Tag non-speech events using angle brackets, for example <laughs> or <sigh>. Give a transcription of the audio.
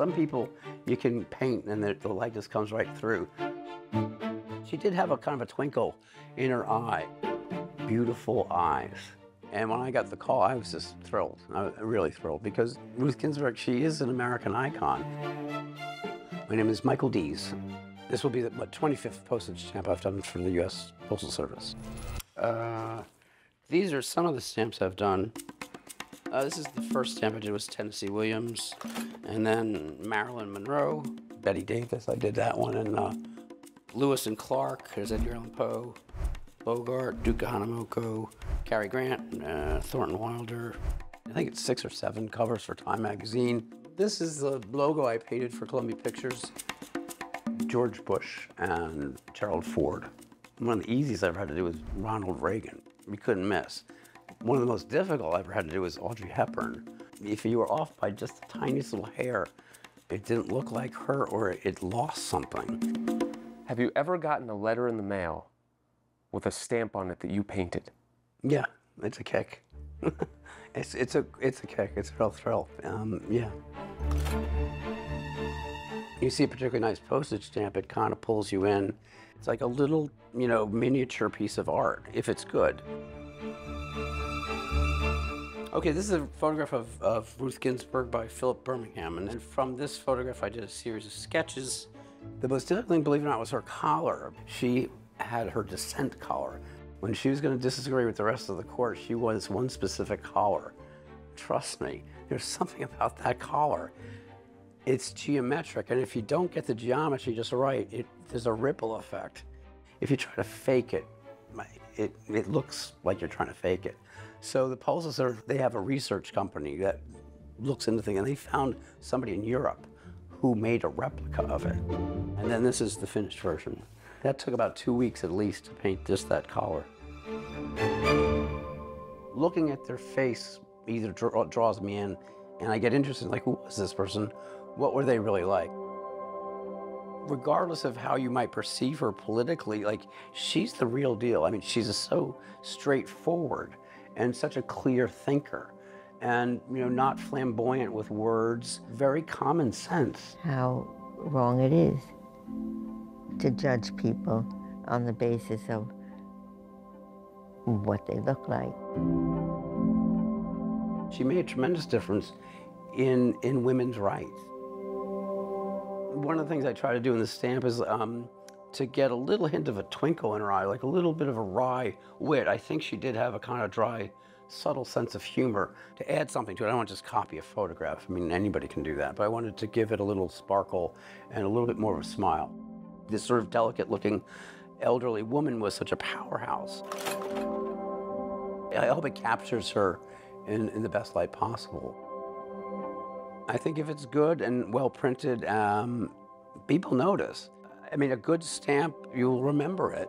Some people you can paint and the, the light just comes right through. She did have a kind of a twinkle in her eye. Beautiful eyes. And when I got the call, I was just thrilled. I was really thrilled because Ruth Ginsburg, she is an American icon. My name is Michael Deas. This will be the what, 25th postage stamp I've done for the U.S. Postal Service. Uh, these are some of the stamps I've done. Uh, this is the first stamp I did was Tennessee Williams, and then Marilyn Monroe, Bette Davis. I did that one, and uh, Lewis and Clark. There's Edgar Allan Poe, Bogart, Duke of Cary Grant, uh, Thornton Wilder. I think it's six or seven covers for Time magazine. This is the logo I painted for Columbia Pictures. George Bush and Gerald Ford. One of the easiest I've ever had to do was Ronald Reagan. We couldn't miss. One of the most difficult I ever had to do was Audrey Hepburn. If you were off by just the tiniest little hair, it didn't look like her or it lost something. Have you ever gotten a letter in the mail with a stamp on it that you painted? Yeah, it's a kick. <laughs> it's, it's, a, it's a kick. It's a real thrill. Um, yeah. You see a particularly nice postage stamp, it kind of pulls you in. It's like a little, you know, miniature piece of art, if it's good. Okay, this is a photograph of, of Ruth Ginsburg by Philip Bermingham. And from this photograph, I did a series of sketches. The most difficult thing, believe it or not, was her collar. She had her dissent collar. When she was going to disagree with the rest of the court, she was one specific collar. Trust me, there's something about that collar. It's geometric, and if you don't get the geometry just right, it, there's a ripple effect. If you try to fake it, it, it looks like you're trying to fake it. So the Postal are, they have a research company that looks into things, and they found somebody in Europe who made a replica of it. And then this is the finished version. That took about two weeks at least to paint just that collar. Looking at their face either draws me in, and I get interested, like, who was this person? What were they really like? Regardless of how you might perceive her politically, like she's the real deal. I mean, she's so straightforward and such a clear thinker and you know not flamboyant with words. Very common sense. How wrong it is to judge people on the basis of what they look like. She made a tremendous difference in in women's rights one of the things i try to do in the stamp is um, to get a little hint of a twinkle in her eye, like a little bit of a wry wit. I think she did have a kind of dry, subtle sense of humor to add something to it. I don't want to just copy a photograph. I mean, anybody can do that, but I wanted to give it a little sparkle and a little bit more of a smile. This sort of delicate looking elderly woman was such a powerhouse. I hope it captures her in, in the best light possible. I think if it's good and well printed, um, people notice. I mean, a good stamp, you'll remember it.